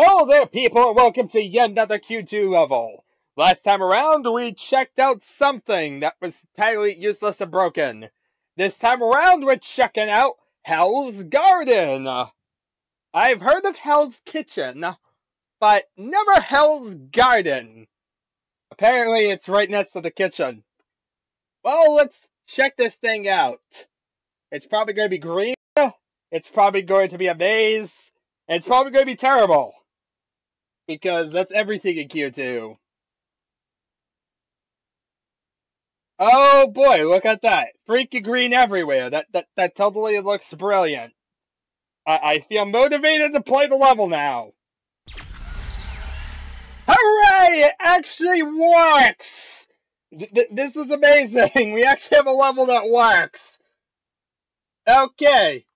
Hello there, people, and welcome to yet another Q2 level. Last time around, we checked out something that was entirely useless and broken. This time around, we're checking out Hell's Garden. I've heard of Hell's Kitchen, but never Hell's Garden. Apparently, it's right next to the kitchen. Well, let's check this thing out. It's probably going to be green. It's probably going to be a maze. It's probably going to be terrible. Because that's everything in Q2. Oh boy, look at that. Freaky green everywhere. That that, that totally looks brilliant. I, I feel motivated to play the level now. Hooray! It actually works! Th this is amazing. We actually have a level that works. Okay.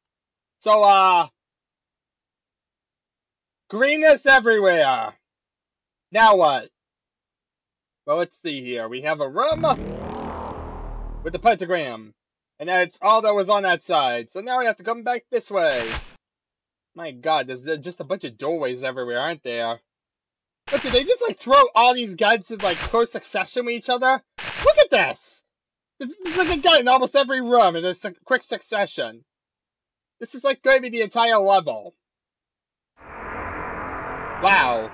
So, uh, greenness everywhere. Now what? Well, let's see here. We have a room with the pentagram. And that's all that was on that side. So now we have to come back this way. My god, there's just a bunch of doorways everywhere, aren't there? Look, did they just like throw all these guns in like close succession with each other? Look at this! There's like a gun in almost every room in a quick succession. This is like going to be the entire level. Wow.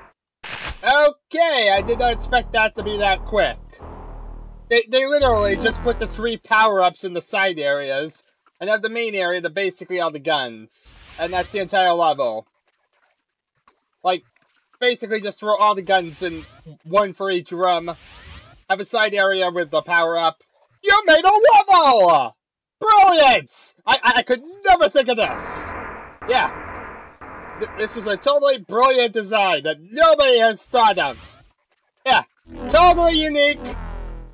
Okay, I did not expect that to be that quick. They, they literally just put the three power-ups in the side areas, and have the main area to basically all the guns. And that's the entire level. Like, basically just throw all the guns in one for each room. Have a side area with the power-up. You made a level! Brilliant! I, I could never think of this. Yeah. Th this is a totally brilliant design that nobody has thought of. Yeah. Totally unique.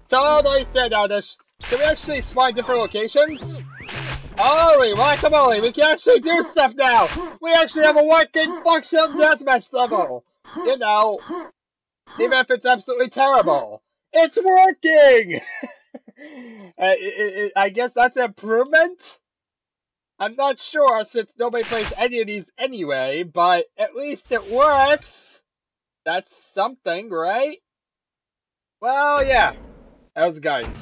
Totally standoutish. Can we actually spawn different locations? Holy guacamole, we can actually do stuff now! We actually have a working functional deathmatch level! You know, even if it's absolutely terrible. It's working! uh, it, it, I guess that's an improvement? I'm not sure since nobody plays any of these anyway, but at least it works. That's something, right? Well, yeah. How's it going?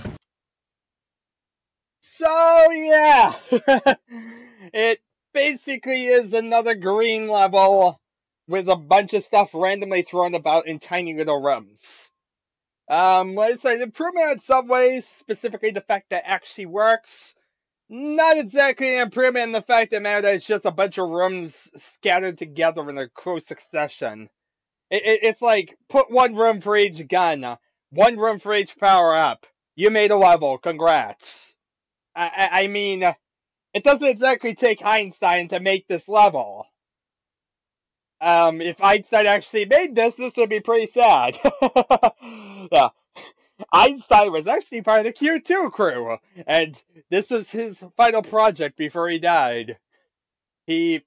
So, yeah. it basically is another green level with a bunch of stuff randomly thrown about in tiny little rooms. Um, it's an improvement in some ways, specifically the fact that it actually works. Not exactly an improvement in the fact that man, that it's just a bunch of rooms scattered together in a close succession. It, it, it's like put one room for each gun, one room for each power up. You made a level. Congrats. I, I, I mean, it doesn't exactly take Einstein to make this level. Um, if Einstein actually made this, this would be pretty sad. yeah. Einstein was actually part of the Q2 crew, and this was his final project before he died. He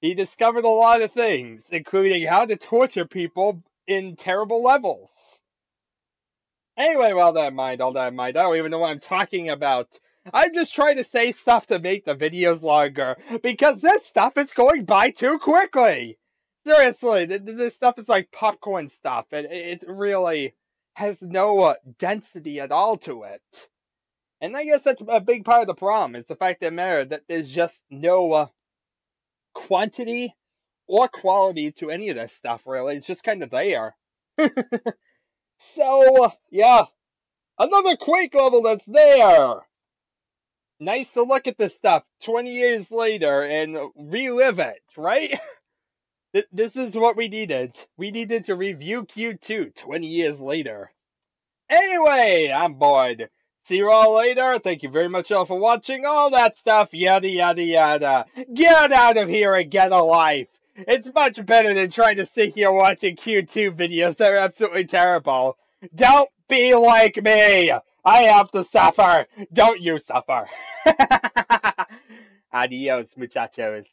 he discovered a lot of things, including how to torture people in terrible levels. Anyway, well, that mind, all that mind. I don't even know what I'm talking about. I'm just trying to say stuff to make the videos longer, because this stuff is going by too quickly! Seriously, this stuff is like popcorn stuff, and it's really has no uh, density at all to it. And I guess that's a big part of the problem, is the fact that matter that there's just no uh, quantity or quality to any of this stuff, really. It's just kind of there. so, yeah. Another Quake level that's there! nice to look at this stuff 20 years later and relive it, right? this is what we needed. We needed to review Q2 20 years later. Anyway, I'm bored. See you all later. Thank you very much all for watching. All that stuff, yada yada yada. Get out of here and get a life. It's much better than trying to sit here watching Q2 videos that are absolutely terrible. Don't be like me. I have to suffer. Don't you suffer. Adios, muchachos.